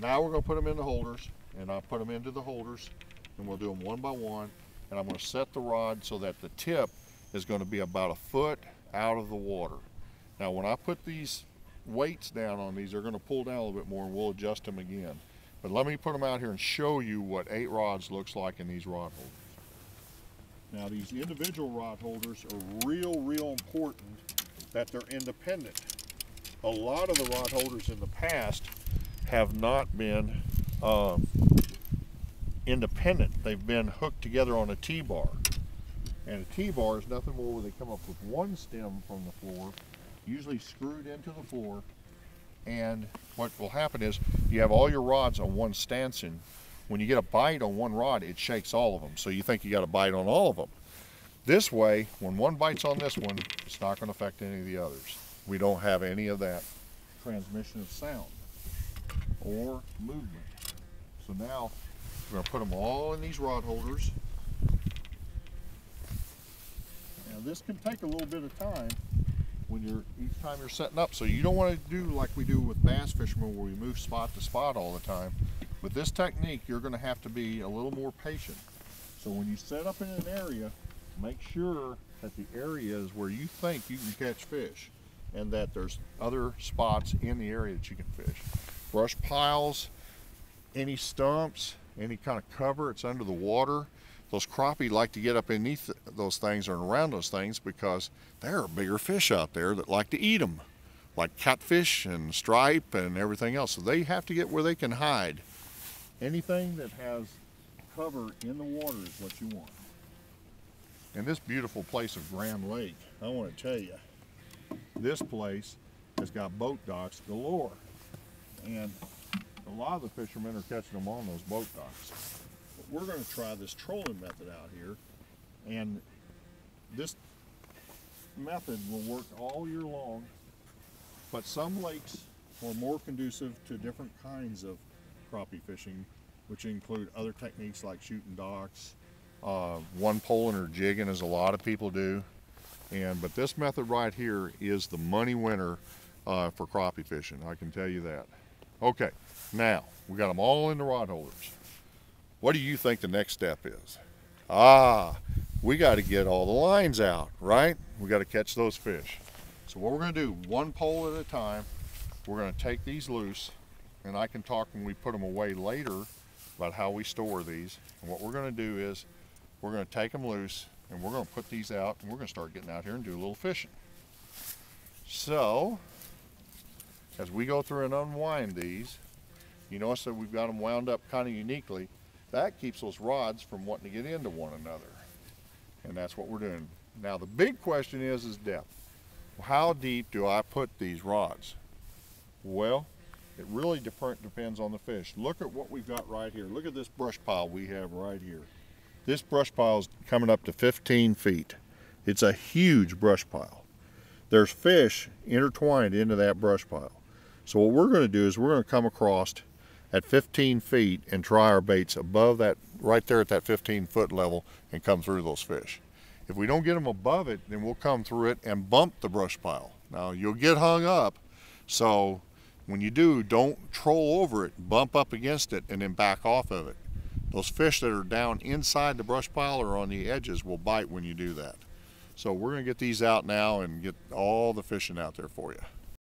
now we're gonna put them in the holders and I'll put them into the holders and we'll do them one by one. And I'm gonna set the rod so that the tip is gonna be about a foot out of the water. Now when I put these weights down on these, they're gonna pull down a little bit more and we'll adjust them again. But let me put them out here and show you what eight rods looks like in these rod holders. Now these individual rod holders are real, real important that they're independent. A lot of the rod holders in the past have not been um, independent. They've been hooked together on a T-bar. And a T-bar is nothing more where they come up with one stem from the floor, usually screwed into the floor, and what will happen is you have all your rods on one stanchion. When you get a bite on one rod, it shakes all of them. So you think you got a bite on all of them. This way, when one bites on this one, it's not going to affect any of the others. We don't have any of that transmission of sound or movement. So now we're going to put them all in these rod holders. Now this can take a little bit of time when you're each time you're setting up. So you don't want to do like we do with bass fishermen where we move spot to spot all the time. With this technique, you're going to have to be a little more patient. So when you set up in an area, make sure that the area is where you think you can catch fish and that there's other spots in the area that you can fish. Brush piles, any stumps, any kind of cover, it's under the water. Those crappie like to get up beneath those things and around those things because there are bigger fish out there that like to eat them, like catfish and stripe and everything else. So they have to get where they can hide. Anything that has cover in the water is what you want. In this beautiful place of Grand Lake, I want to tell you, this place has got boat docks galore. And a lot of the fishermen are catching them on those boat docks. We're going to try this trolling method out here. And this method will work all year long. But some lakes are more conducive to different kinds of crappie fishing, which include other techniques like shooting docks, uh, one poling or jigging as a lot of people do. And But this method right here is the money winner uh, for crappie fishing, I can tell you that. Okay, now we got them all in the rod holders. What do you think the next step is? Ah, we got to get all the lines out, right? We got to catch those fish. So what we're going to do, one pole at a time, we're going to take these loose, and I can talk when we put them away later about how we store these. And what we're going to do is we're going to take them loose, and we're going to put these out, and we're going to start getting out here and do a little fishing. So, as we go through and unwind these, you notice that we've got them wound up kind of uniquely. That keeps those rods from wanting to get into one another. And that's what we're doing. Now the big question is, is depth. How deep do I put these rods? Well, it really depends on the fish. Look at what we've got right here. Look at this brush pile we have right here. This brush pile is coming up to 15 feet. It's a huge brush pile. There's fish intertwined into that brush pile. So what we're going to do is we're going to come across at 15 feet and try our baits above that, right there at that 15 foot level and come through those fish. If we don't get them above it, then we'll come through it and bump the brush pile. Now you'll get hung up, so when you do, don't troll over it, bump up against it and then back off of it. Those fish that are down inside the brush pile or on the edges will bite when you do that. So we're gonna get these out now and get all the fishing out there for you.